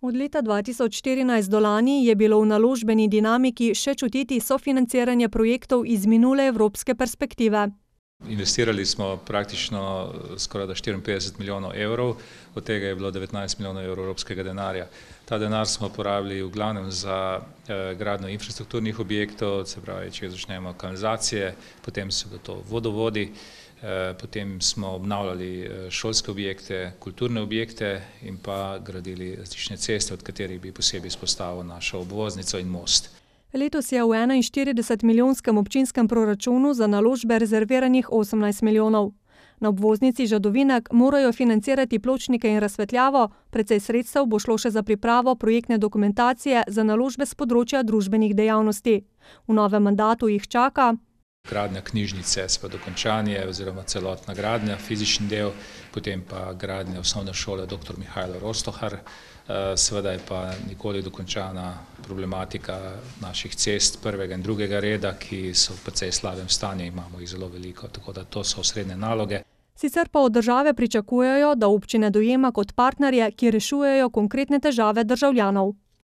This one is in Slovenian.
Od leta dva tisoč štirinajst do lani je bilo v naložbeni dinamiki še čutiti sofinanciranje projektov iz minule evropske perspektive. Investirali smo praktično skorajda štiriinpetdeset milijonov evrov, od tega je bilo devetnajst milijonov evrov evropskega denarja. Ta denar smo porabili v glavnem za gradnjo infrastrukturnih objektov, se pravi, če začnemo kanalizacije, potem so to vodovodi, potem smo obnavljali šolske objekte, kulturne objekte in pa gradili različne ceste, od katerih bi posebej izpostavil našo obvoznico in most. Letos je v enainštiridesetmilijonskem občinskem proračunu za naložbe rezerviranih osemnajst milijonov. Na obvoznici Žadovinek morajo financirati pločnike in razsvetljavo, precej sredstev bo šlo še za pripravo projektne dokumentacije za naložbe s področja družbenih dejavnosti. V novem mandatu jih čaka gradnja knjižnice, dokončanje oziroma celotna gradnja, fizični del, potem pa gradnja Osnovne šole Doktor Mihailo Rostohar, seveda je pa nikoli dokončana problematika naših cest prvega in drugega reda, ki so v precej slabem stanju, imamo jih zelo veliko, tako da to so osrednje naloge. Sicer pa od države pričakujejo, da občine dojema kot partnerje, ki rešujejo konkretne težave državljanov.